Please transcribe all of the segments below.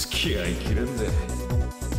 付き合いきれんで。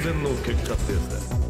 然の結果ってやつだ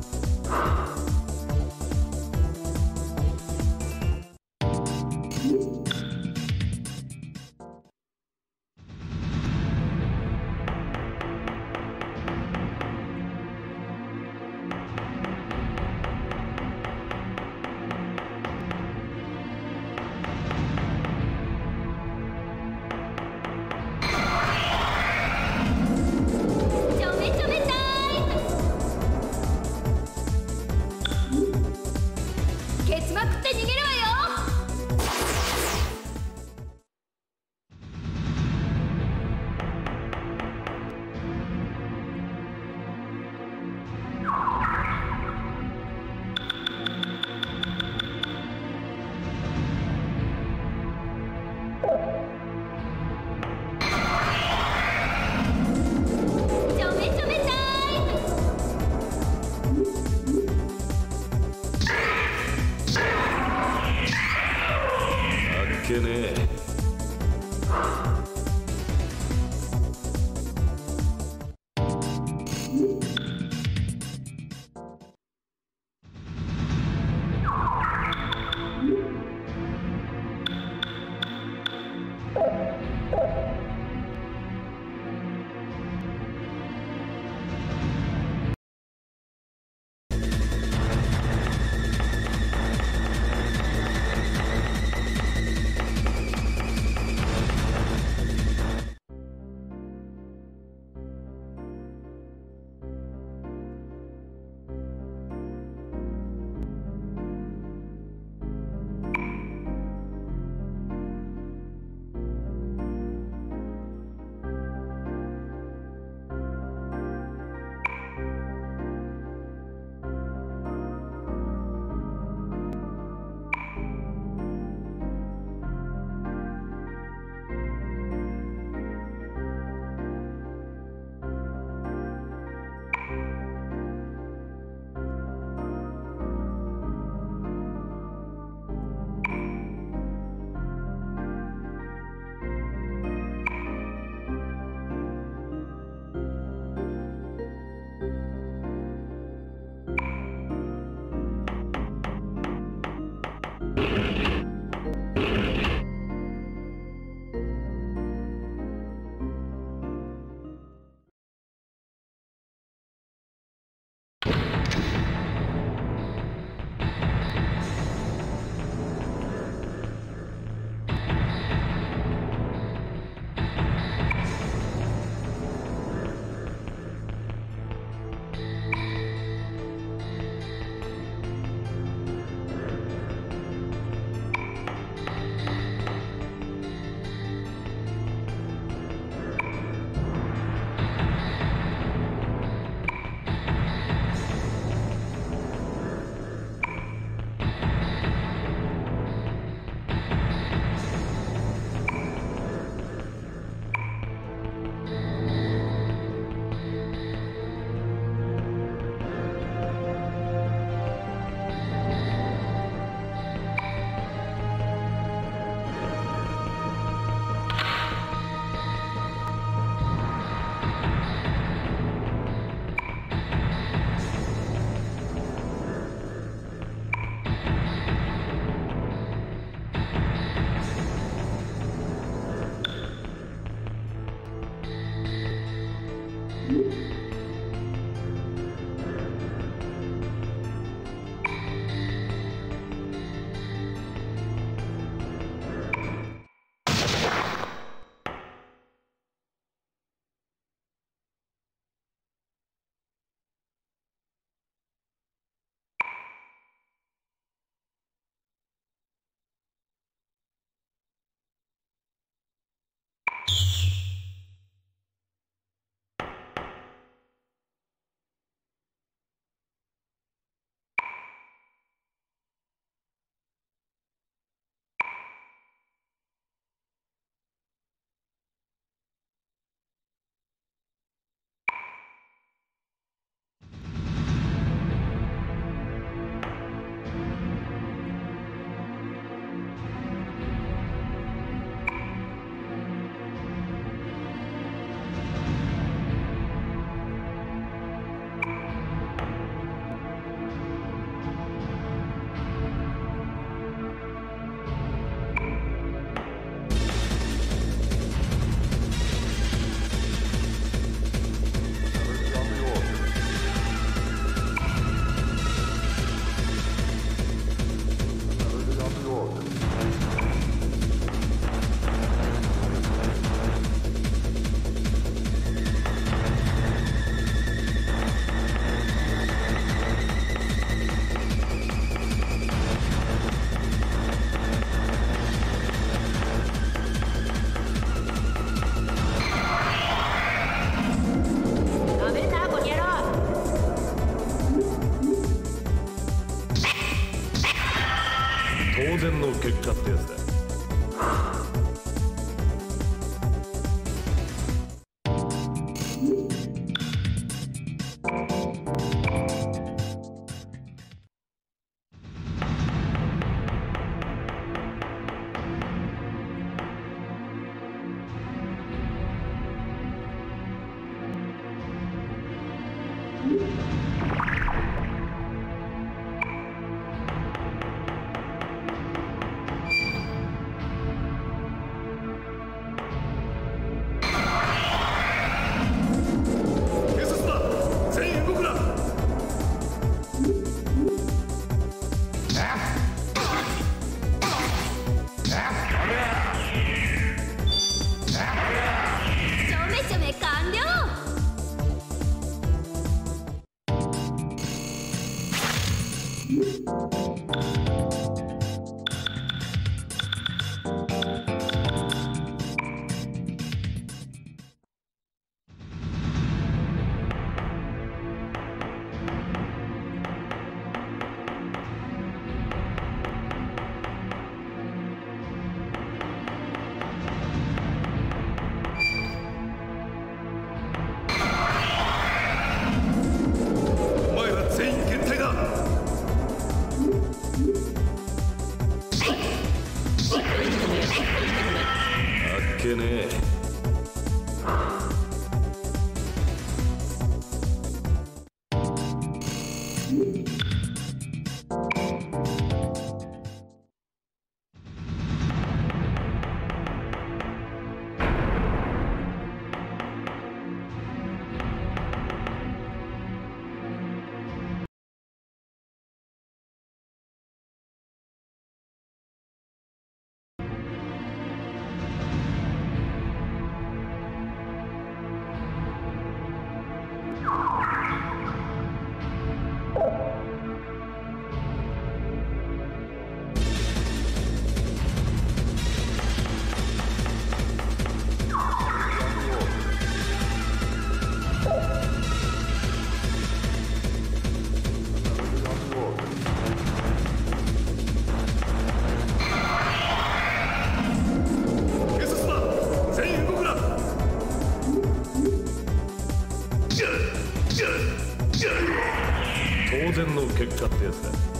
当然の結果ってやつだ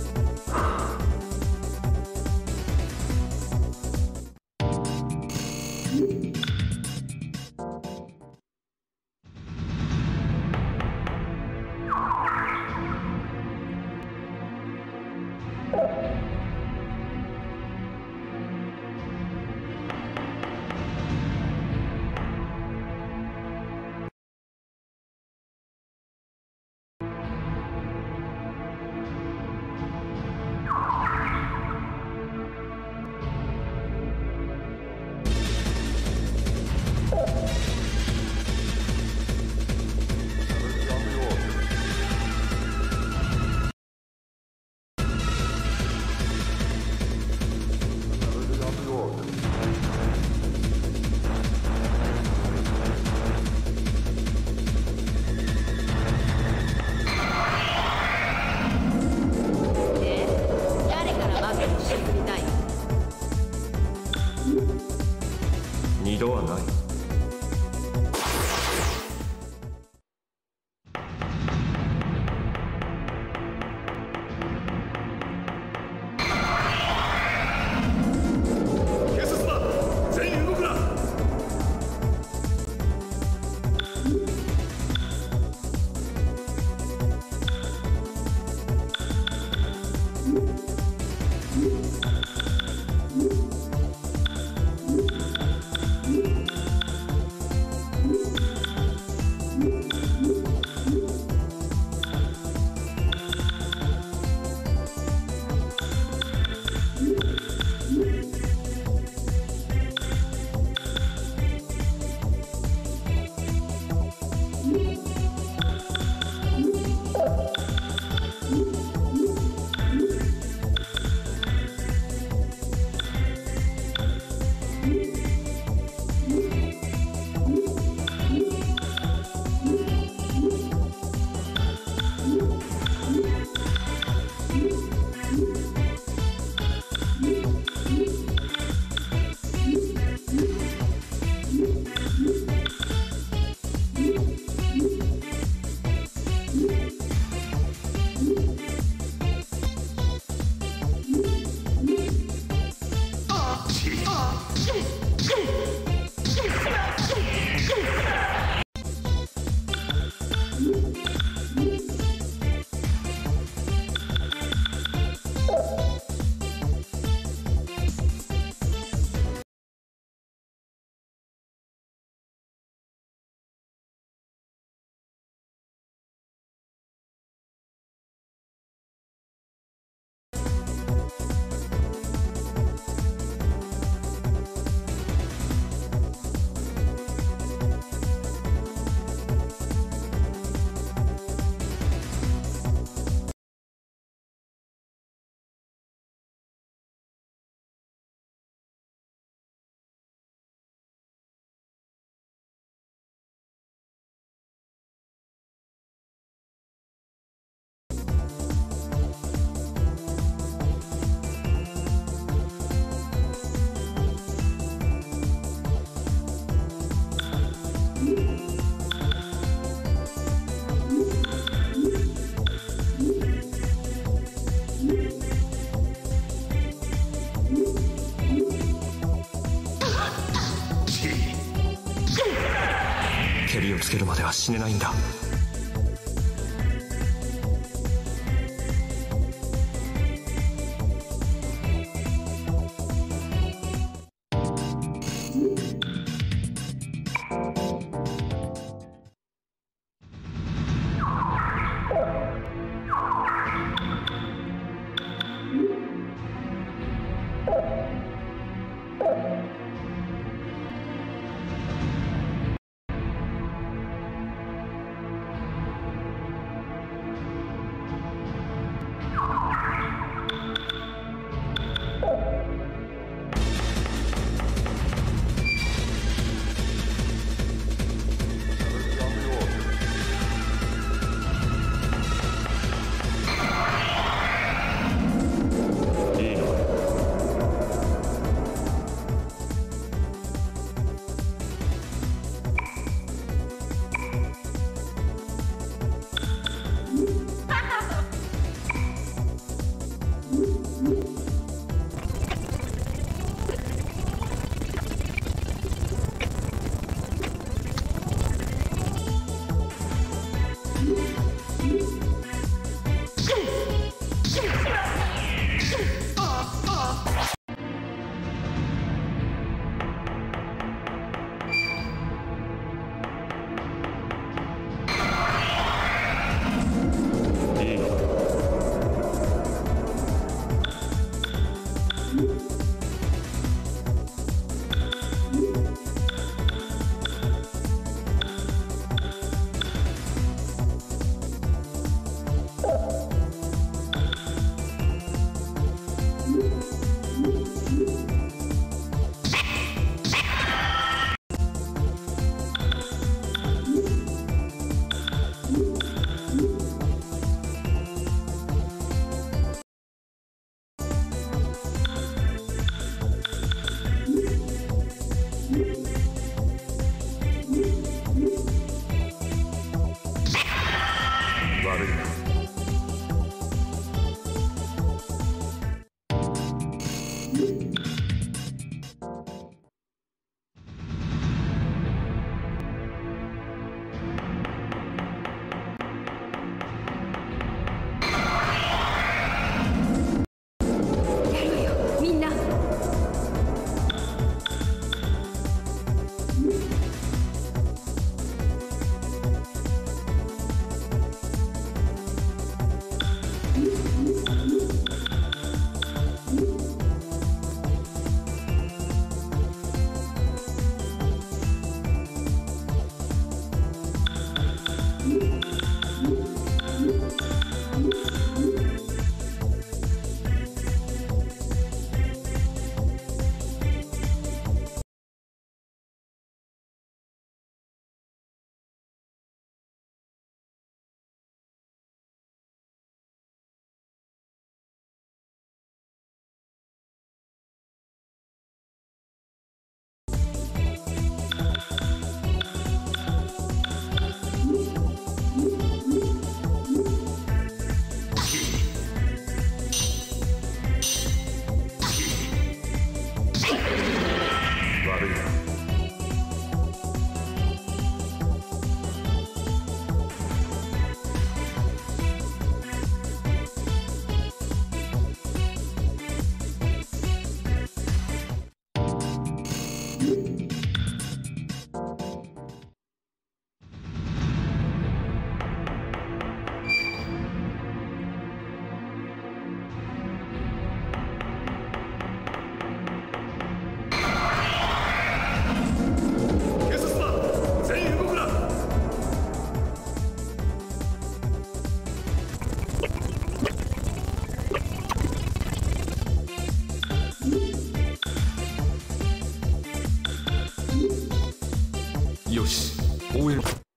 死ねないんだ。with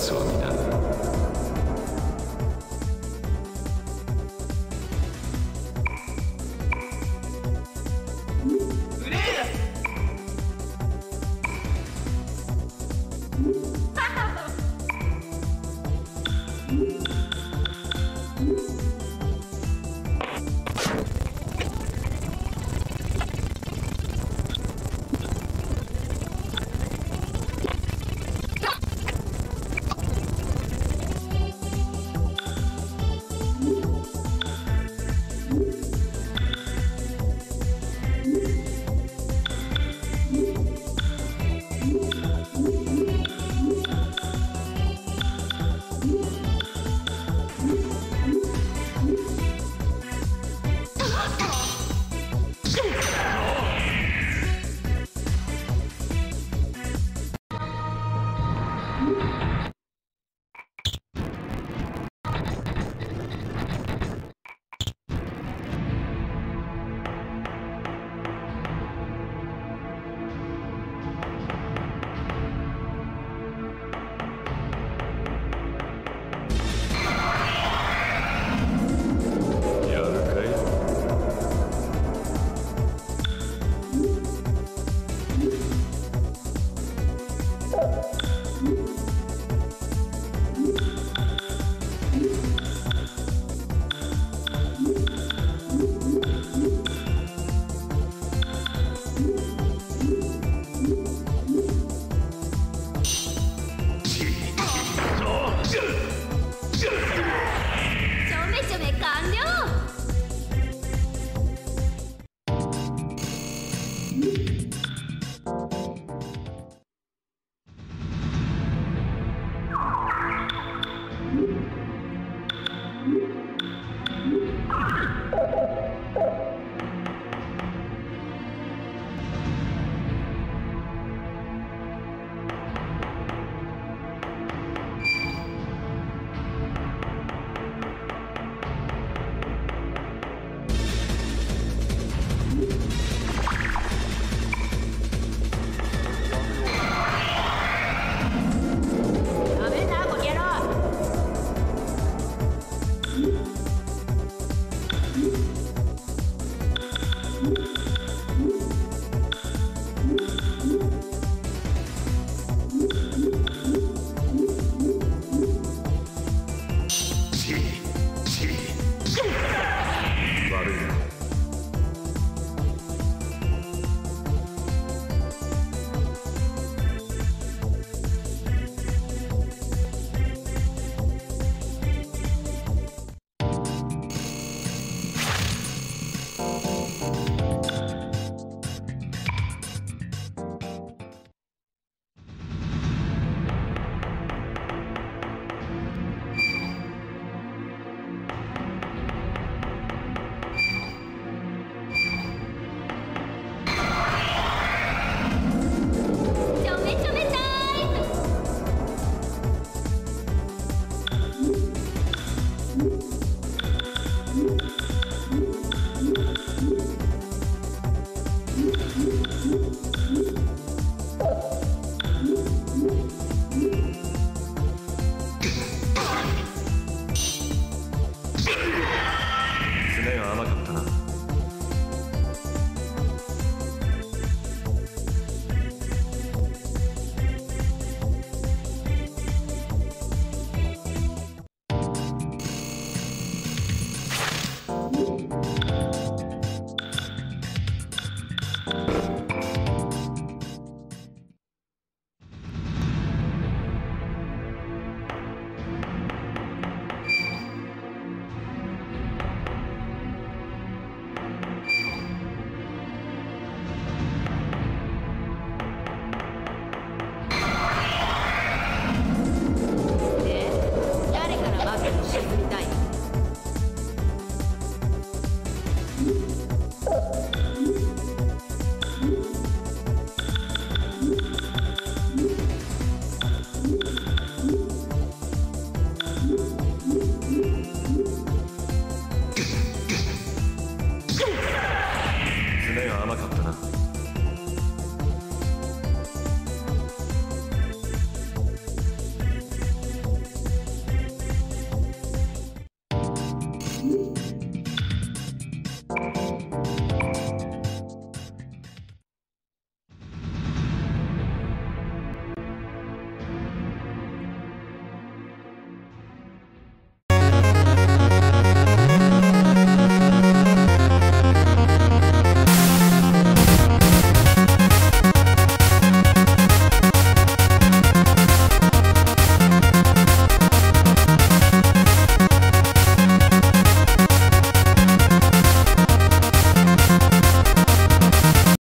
Situation.